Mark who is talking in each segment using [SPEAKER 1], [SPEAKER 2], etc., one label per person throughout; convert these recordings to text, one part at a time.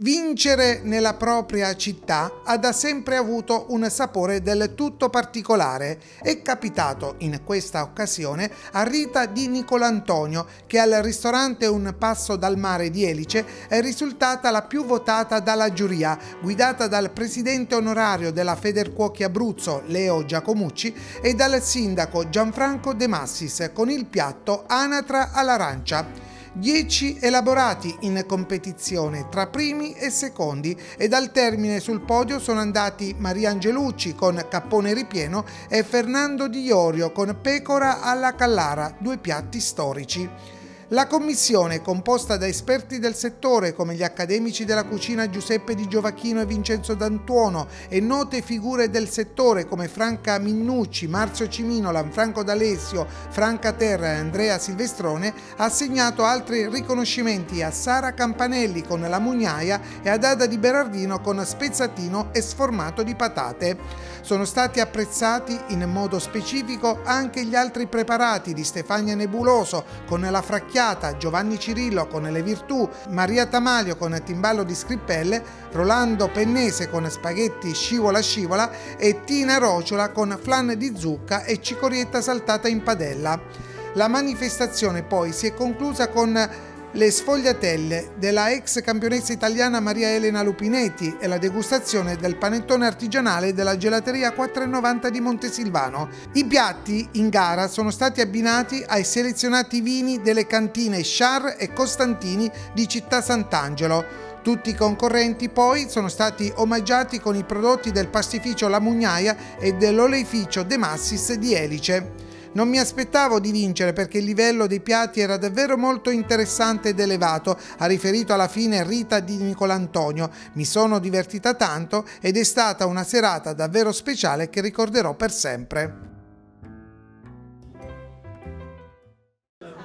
[SPEAKER 1] Vincere nella propria città ha da sempre avuto un sapore del tutto particolare. È capitato in questa occasione a Rita di Nicolantonio che al ristorante Un Passo dal Mare di Elice è risultata la più votata dalla giuria, guidata dal presidente onorario della Federcuochi Abruzzo, Leo Giacomucci, e dal sindaco Gianfranco De Massis con il piatto Anatra all'arancia. 10 elaborati in competizione tra primi e secondi ed al termine sul podio sono andati Maria Angelucci con Cappone Ripieno e Fernando Di Iorio con Pecora alla Callara, due piatti storici. La commissione, composta da esperti del settore come gli accademici della cucina Giuseppe Di Giovacchino e Vincenzo D'Antuono e note figure del settore come Franca Minnucci, Marzio Cimino, Lanfranco D'Alessio, Franca Terra e Andrea Silvestrone, ha assegnato altri riconoscimenti a Sara Campanelli con la mugnaia e ad Ada Di Berardino con spezzatino e sformato di patate. Sono stati apprezzati in modo specifico anche gli altri preparati di Stefania Nebuloso con la fracchiata Annunziata, Giovanni Cirillo con Le Virtù, Maria Tamalio con Timballo di Scrippelle, Rolando Pennese con Spaghetti Scivola Scivola e Tina Rociola con Flan di zucca e Cicorietta saltata in padella. La manifestazione poi si è conclusa con le sfogliatelle della ex campionessa italiana Maria Elena Lupinetti e la degustazione del panettone artigianale della gelateria 4,90 di Montesilvano. I piatti in gara sono stati abbinati ai selezionati vini delle cantine Char e Costantini di Città Sant'Angelo. Tutti i concorrenti poi sono stati omaggiati con i prodotti del pastificio La Mugnaia e dell'oleificio De Massis di Elice. Non mi aspettavo di vincere perché il livello dei piatti era davvero molto interessante ed elevato, ha riferito alla fine Rita di Nicolantonio. Mi sono divertita tanto ed è stata una serata davvero speciale che ricorderò per sempre.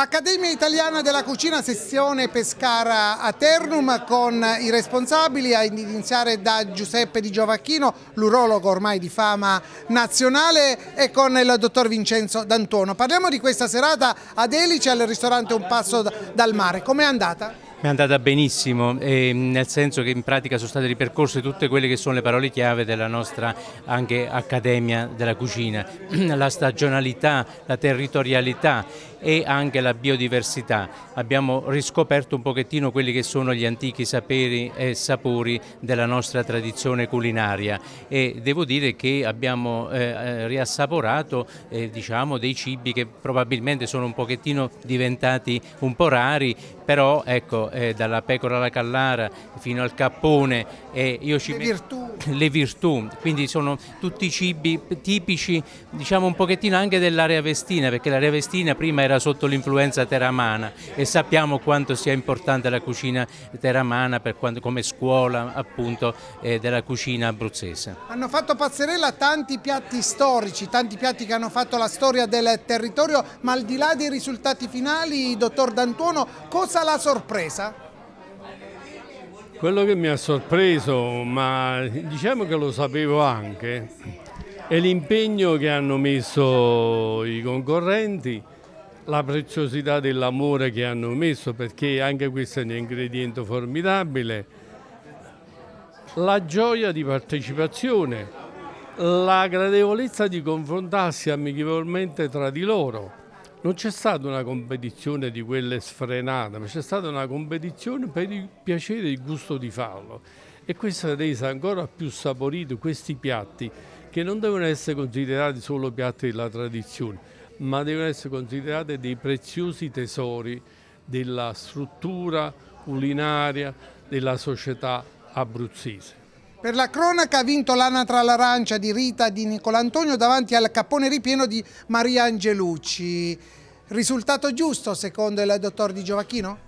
[SPEAKER 1] Accademia Italiana della Cucina, sezione Pescara a Ternum con i responsabili, a iniziare da Giuseppe Di Giovacchino, l'urologo ormai di fama nazionale e con il dottor Vincenzo D'Antuono. Parliamo di questa serata ad Elice al ristorante Un Passo dal Mare, com'è andata?
[SPEAKER 2] Mi è andata benissimo, nel senso che in pratica sono state ripercorse tutte quelle che sono le parole chiave della nostra Accademia della Cucina, la stagionalità, la territorialità e anche la biodiversità. Abbiamo riscoperto un pochettino quelli che sono gli antichi saperi e sapori della nostra tradizione culinaria e devo dire che abbiamo eh, eh riassaporato eh, diciamo, dei cibi che probabilmente sono un pochettino diventati un po' rari, però ecco, eh, dalla pecora alla callara fino al cappone e io ci
[SPEAKER 1] le virtù.
[SPEAKER 2] le virtù, quindi sono tutti cibi tipici diciamo un pochettino anche dell'area vestina, perché l'area vestina prima era sotto l'influenza teramana e sappiamo quanto sia importante la cucina teramana quanto, come scuola appunto eh, della cucina abruzzese.
[SPEAKER 1] Hanno fatto pazzerella tanti piatti storici, tanti piatti che hanno fatto la storia del territorio, ma al di là dei risultati finali, dottor D'Antuono, cosa cosa l'ha sorpresa?
[SPEAKER 3] Quello che mi ha sorpreso, ma diciamo che lo sapevo anche, è l'impegno che hanno messo i concorrenti, la preziosità dell'amore che hanno messo, perché anche questo è un ingrediente formidabile, la gioia di partecipazione, la gradevolezza di confrontarsi amichevolmente tra di loro non c'è stata una competizione di quelle sfrenate, ma c'è stata una competizione per il piacere e il gusto di farlo. E questo ha reso ancora più saporito questi piatti che non devono essere considerati solo piatti della tradizione, ma devono essere considerati dei preziosi tesori della struttura culinaria della società abruzzese.
[SPEAKER 1] Per la cronaca ha vinto l'anatra all'arancia di Rita di Nicolantonio davanti al cappone ripieno di Maria Angelucci. Risultato giusto secondo il dottor Di Giovacchino?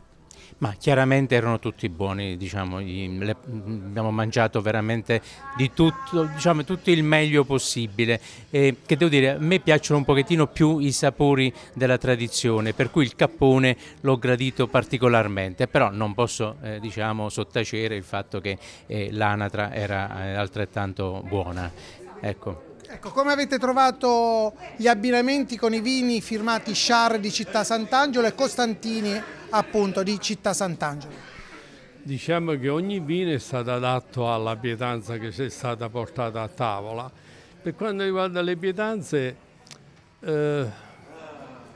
[SPEAKER 2] Ma chiaramente erano tutti buoni, diciamo, le, abbiamo mangiato veramente di tutto, diciamo, tutto il meglio possibile. E, che devo dire, a me piacciono un pochettino più i sapori della tradizione, per cui il cappone l'ho gradito particolarmente, però non posso eh, diciamo, sottacere il fatto che eh, l'anatra era eh, altrettanto buona. Ecco.
[SPEAKER 1] Ecco, come avete trovato gli abbinamenti con i vini firmati Char di Città Sant'Angelo e Costantini appunto di Città Sant'Angelo?
[SPEAKER 3] diciamo che ogni vino è stato adatto alla pietanza che ci è stata portata a tavola. Per quanto riguarda le pietanze, eh,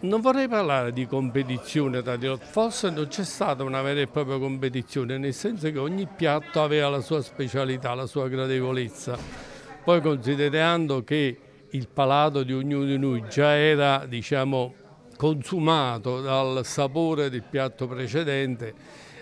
[SPEAKER 3] non vorrei parlare di competizione forse non c'è stata una vera e propria competizione, nel senso che ogni piatto aveva la sua specialità, la sua gradevolezza. Poi considerando che il palato di ognuno di noi già era, diciamo, consumato dal sapore del piatto precedente,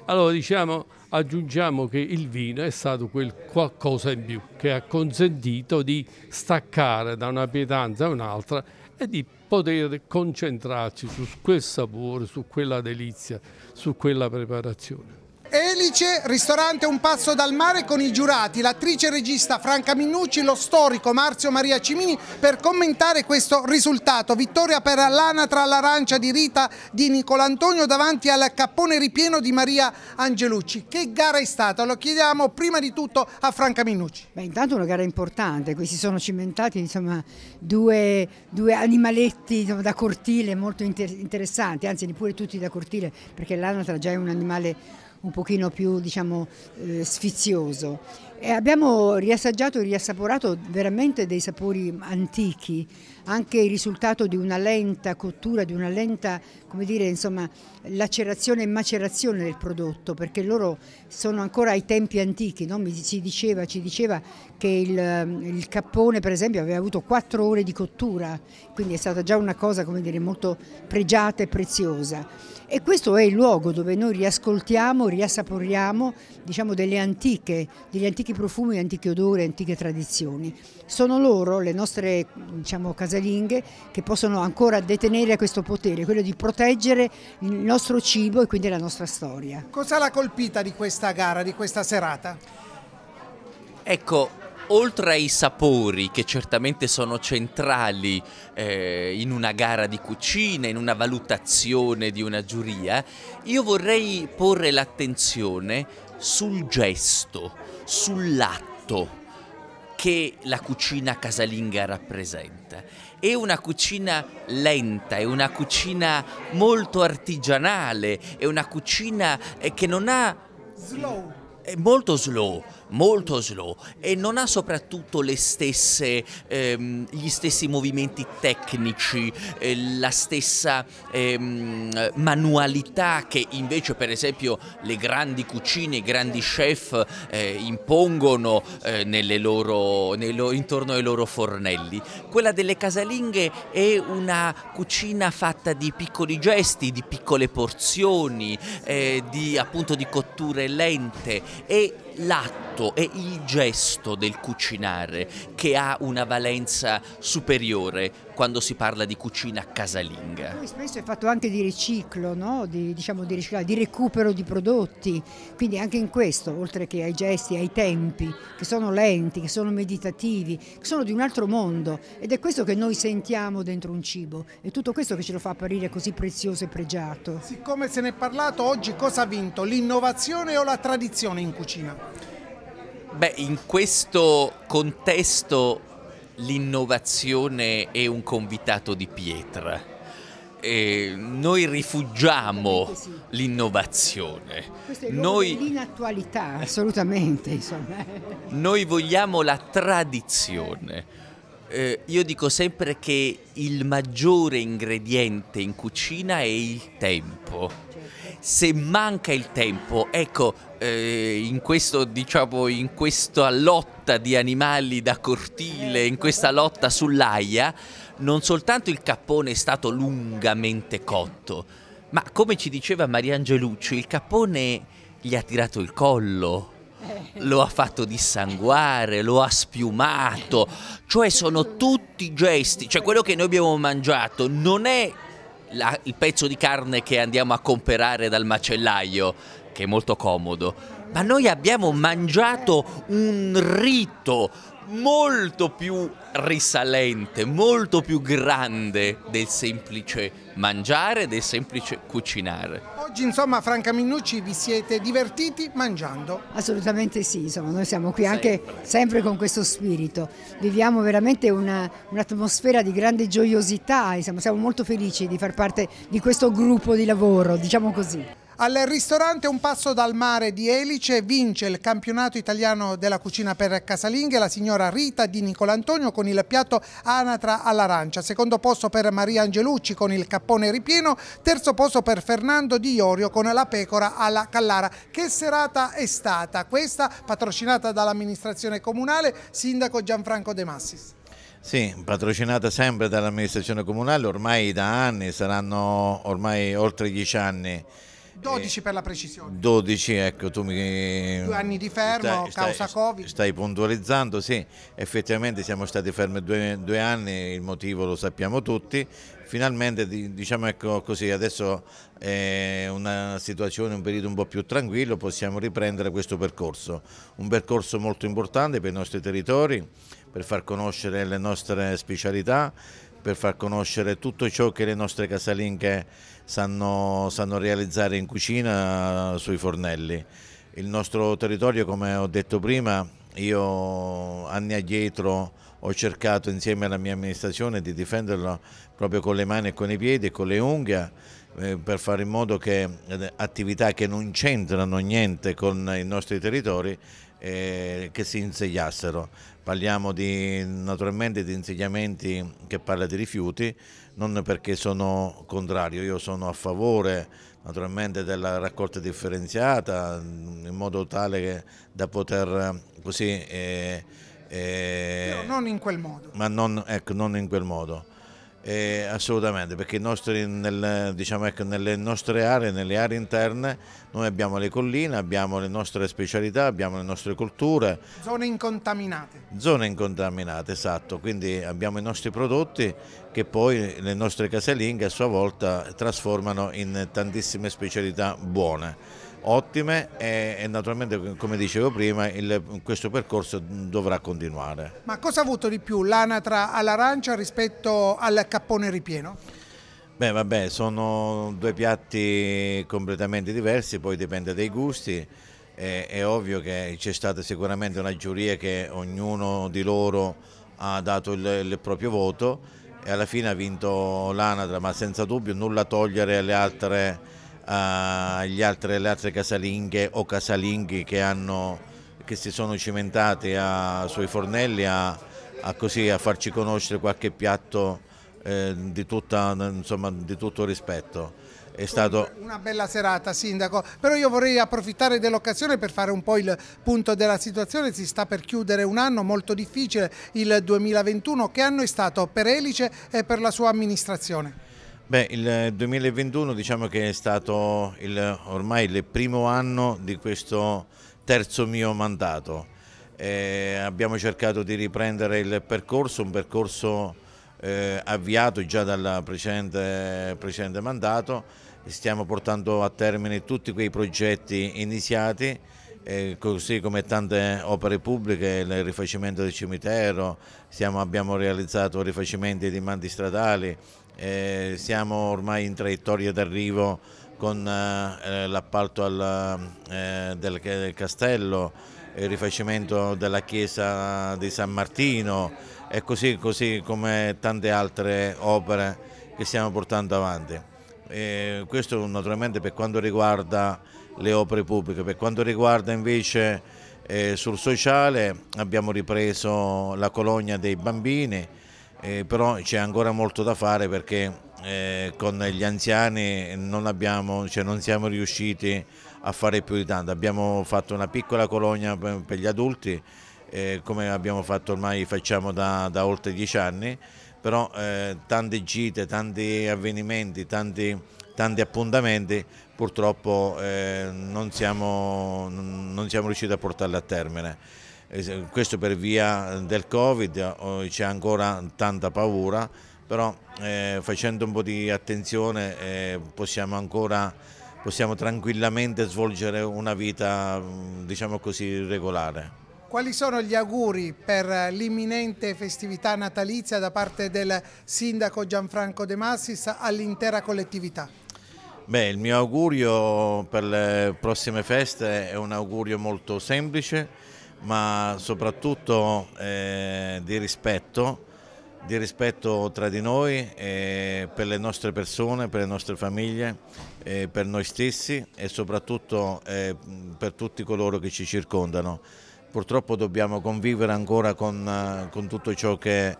[SPEAKER 3] allora diciamo, aggiungiamo che il vino è stato quel qualcosa in più che ha consentito di staccare da una pietanza a un'altra e di poter concentrarci su quel sapore, su quella delizia, su quella preparazione.
[SPEAKER 1] Elice, ristorante Un Passo dal Mare con i giurati, l'attrice e regista Franca Minnucci, lo storico Marzio Maria Cimini per commentare questo risultato. Vittoria per l'anatra all'arancia di Rita di Nicolantonio davanti al cappone ripieno di Maria Angelucci. Che gara è stata? Lo chiediamo prima di tutto a Franca Minnucci.
[SPEAKER 4] Beh, intanto una gara importante, qui si sono cimentati insomma, due, due, animaletti insomma, da cortile molto inter interessanti, anzi neppure tutti da cortile perché l'anatra già è un animale un pochino più diciamo, eh, sfizioso. E abbiamo riassaggiato e riassaporato veramente dei sapori antichi, anche il risultato di una lenta cottura, di una lenta come dire, insomma, lacerazione e macerazione del prodotto, perché loro sono ancora ai tempi antichi, no? si diceva, ci diceva che il, il, cappone per esempio aveva avuto quattro ore di cottura, quindi è stata già una cosa come dire, molto pregiata e preziosa. E questo è il luogo dove noi riascoltiamo, riassaporiamo diciamo, delle antiche, degli antichi profumi, antichi odori, antiche tradizioni. Sono loro, le nostre diciamo, casalinghe, che possono ancora detenere questo potere, quello di proteggere il nostro cibo e quindi la nostra storia.
[SPEAKER 1] Cosa l'ha colpita di questa gara, di questa serata?
[SPEAKER 5] Ecco, oltre ai sapori che certamente sono centrali eh, in una gara di cucina, in una valutazione di una giuria, io vorrei porre l'attenzione sul gesto, sull'atto che la cucina casalinga rappresenta. È una cucina lenta, è una cucina molto artigianale, è una cucina eh, che non ha...
[SPEAKER 1] Slow.
[SPEAKER 5] È molto slow, molto slow e non ha soprattutto stesse, ehm, gli stessi movimenti tecnici, eh, la stessa ehm, manualità che invece per esempio le grandi cucine, i grandi chef eh, impongono eh, loro, lo, intorno ai loro fornelli. Quella delle casalinghe è una cucina fatta di piccoli gesti, di piccole porzioni, eh, di, appunto di cotture lente e l'atto e il gesto del cucinare che ha una valenza superiore quando si parla di cucina casalinga.
[SPEAKER 4] Poi spesso è fatto anche di riciclo, no? di, diciamo di, di, recupero di prodotti, quindi anche in questo, oltre che ai gesti, ai tempi, che sono lenti, che sono meditativi, che sono di un altro mondo ed è questo che noi sentiamo dentro un cibo, è tutto questo che ce lo fa apparire così prezioso e pregiato.
[SPEAKER 1] Siccome se ne è parlato oggi, cosa ha vinto? L'innovazione o la tradizione in cucina?
[SPEAKER 5] Beh, in questo contesto l'innovazione è un convitato di pietra. E noi rifugiamo sì. l'innovazione.
[SPEAKER 4] Questo è noi, l'inattualità, assolutamente.
[SPEAKER 5] Noi vogliamo la tradizione. Eh, io dico sempre che il maggiore ingrediente in cucina è il tempo. Se manca il tempo, ecco, eh, in, questo, diciamo, in questa lotta di animali da cortile, in questa lotta sull'aia, non soltanto il cappone è stato lungamente cotto, ma come ci diceva Maria Angelucci, il cappone gli ha tirato il collo, lo ha fatto dissanguare, lo ha spiumato, cioè sono tutti gesti, cioè quello che noi abbiamo mangiato non è la, il pezzo di carne che andiamo a comprare dal macellaio, che è molto comodo, ma noi abbiamo mangiato un rito molto più risalente, molto più grande del semplice mangiare, del semplice cucinare.
[SPEAKER 1] Oggi insomma Franca Minucci vi siete divertiti mangiando?
[SPEAKER 4] Assolutamente sì, insomma noi siamo qui sempre. anche sempre con questo spirito, viviamo veramente un'atmosfera un di grande gioiosità, insomma, siamo molto felici di far parte di questo gruppo di lavoro, diciamo così.
[SPEAKER 1] Al ristorante Un Passo dal Mare di Elice vince il campionato italiano della cucina per casalinghe la signora Rita di Nicolantonio con il piatto anatra all'arancia, secondo posto per Maria Angelucci con il cappone ripieno, terzo posto per Fernando Di Iorio con la pecora alla Callara. Che serata è stata questa, patrocinata dall'amministrazione comunale, sindaco Gianfranco De Massis?
[SPEAKER 6] Sì, patrocinata sempre dall'amministrazione comunale, ormai da anni, saranno ormai oltre dieci anni
[SPEAKER 1] 12 per la precisione.
[SPEAKER 6] 12, ecco, tu mi...
[SPEAKER 1] Due anni di fermo,
[SPEAKER 6] stai,
[SPEAKER 1] causa
[SPEAKER 6] stai,
[SPEAKER 1] Covid.
[SPEAKER 6] Stai puntualizzando, sì, effettivamente siamo stati fermi due, due, anni, il motivo lo sappiamo tutti. Finalmente, diciamo ecco così, adesso è una situazione, un periodo un po' più tranquillo, possiamo riprendere questo percorso. Un percorso molto importante per i nostri territori, per far conoscere le nostre specialità, per far conoscere tutto ciò che le nostre casalinghe sanno, sanno realizzare in cucina sui fornelli. Il nostro territorio, come ho detto prima, io anni addietro ho cercato insieme alla mia amministrazione di difenderlo proprio con le mani e con i piedi e con le unghie eh, per fare in modo che eh, attività che non c'entrano niente con i nostri territori eh, che si insegnassero. Parliamo di, naturalmente di insediamenti che parla di rifiuti, non perché sono contrario, io sono a favore naturalmente della raccolta differenziata in modo tale che da poter così...
[SPEAKER 1] Eh, eh, non in quel modo.
[SPEAKER 6] Ma non, ecco, non in quel modo. Eh, assolutamente, perché nostri, nel, diciamo, ecco, nelle nostre aree, nelle aree interne, noi abbiamo le colline, abbiamo le nostre specialità, abbiamo le nostre culture.
[SPEAKER 1] Zone incontaminate.
[SPEAKER 6] Zone incontaminate, esatto, quindi abbiamo i nostri prodotti che poi le nostre casalinghe a sua volta trasformano in tantissime specialità buone ottime e, e, naturalmente come dicevo prima il, questo percorso dovrà continuare.
[SPEAKER 1] Ma cosa ha avuto di più l'anatra all'arancia rispetto al cappone ripieno?
[SPEAKER 6] Beh vabbè sono due piatti completamente diversi, poi dipende dai gusti, è, è ovvio che c'è stata sicuramente una giuria che ognuno di loro ha dato il, il proprio voto e alla fine ha vinto l'anatra ma senza dubbio nulla togliere alle altre, alle altre casalinghe o casalinghi che, hanno, che si sono cimentati a, sui fornelli a, a, così, a, farci conoscere qualche piatto eh, di, tutta, insomma, di tutto rispetto.
[SPEAKER 1] È stato... Una bella serata Sindaco, però io vorrei approfittare dell'occasione per fare un po' il punto della situazione, si sta per chiudere un anno molto difficile, il 2021, che anno è stato per Elice e per la sua amministrazione?
[SPEAKER 6] Beh, il 2021 diciamo che è stato il, ormai il primo anno di questo terzo mio mandato. Eh, abbiamo cercato di riprendere il percorso, un percorso eh, avviato già dal precedente, precedente mandato, stiamo portando a termine tutti quei progetti iniziati, eh, così come tante opere pubbliche, il rifacimento del cimitero, stiamo, abbiamo realizzato rifacimenti di mandi stradali, eh, siamo ormai in traiettoria d'arrivo con eh, l'appalto eh, del, del, castello, il rifacimento della chiesa di San Martino e così, così come tante altre opere che stiamo portando avanti. E questo naturalmente per quanto riguarda le opere pubbliche, per quanto riguarda invece eh, sul sociale abbiamo ripreso la colonia dei bambini, eh, però c'è ancora molto da fare perché eh, con gli anziani non, abbiamo, cioè non, siamo riusciti a fare più di tanto, abbiamo fatto una piccola colonia per, gli adulti eh, come abbiamo fatto ormai facciamo da, da oltre dieci anni, però eh, tante gite, tanti avvenimenti, tanti, tanti appuntamenti purtroppo eh, non siamo, non siamo riusciti a portarli a termine questo per via del Covid, c'è ancora tanta paura, però eh, facendo un po' di attenzione eh, possiamo ancora possiamo tranquillamente svolgere una vita diciamo così regolare.
[SPEAKER 1] Quali sono gli auguri per l'imminente festività natalizia da parte del sindaco Gianfranco De Massis all'intera collettività?
[SPEAKER 6] Beh, il mio augurio per le prossime feste è un augurio molto semplice, ma soprattutto eh, di rispetto di rispetto tra di noi, eh, per le nostre persone, per le nostre famiglie, eh, per noi stessi e soprattutto eh, per tutti coloro che ci circondano. Purtroppo dobbiamo convivere ancora con, eh, con tutto ciò che,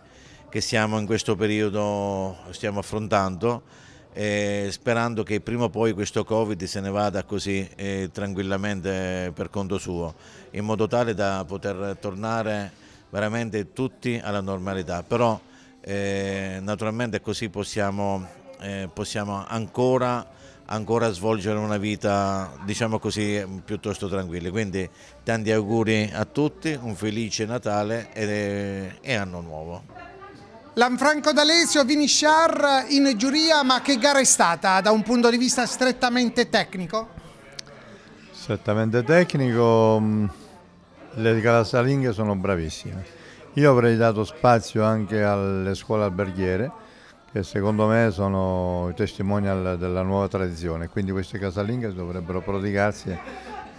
[SPEAKER 6] che stiamo in questo periodo stiamo affrontando eh, sperando che prima o poi questo Covid se ne vada così eh, tranquillamente per conto suo, in modo tale da poter tornare veramente tutti alla normalità. Però eh, naturalmente così possiamo, eh, possiamo ancora, ancora, svolgere una vita diciamo così piuttosto tranquilla. Quindi tanti auguri a tutti, un felice Natale e, e anno nuovo.
[SPEAKER 1] Lanfranco D'Alesio, Vinichar in giuria, ma che gara è stata da un punto di vista strettamente tecnico?
[SPEAKER 7] Strettamente tecnico, mm, le casalinghe sono bravissime. Io avrei dato spazio anche alle scuole alberghiere, che secondo me sono i testimonial della nuova tradizione, quindi queste casalinghe dovrebbero prodigarsi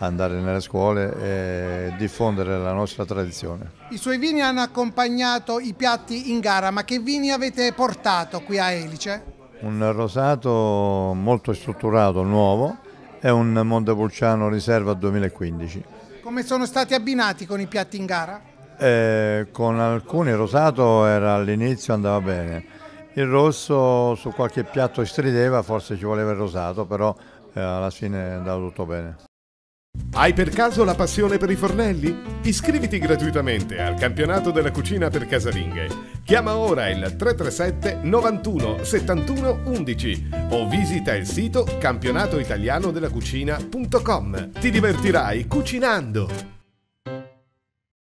[SPEAKER 7] andare nelle scuole e diffondere la nostra tradizione.
[SPEAKER 1] I suoi vini hanno accompagnato i piatti in gara, ma che vini avete portato qui a Elice?
[SPEAKER 7] Un rosato molto strutturato, nuovo e un Montepulciano Riserva 2015.
[SPEAKER 1] Come sono stati abbinati con i piatti in gara?
[SPEAKER 7] Eh, con alcuni il rosato era all'inizio andava bene, il rosso su qualche piatto strideva, forse ci voleva il rosato, però eh, alla fine è andato tutto bene.
[SPEAKER 8] Hai per caso la passione per i fornelli? Iscriviti gratuitamente al campionato della cucina per casalinghe. Chiama ora il 337 91 71 11 o visita il sito campionatoitalianodellacucina.com. Ti divertirai cucinando!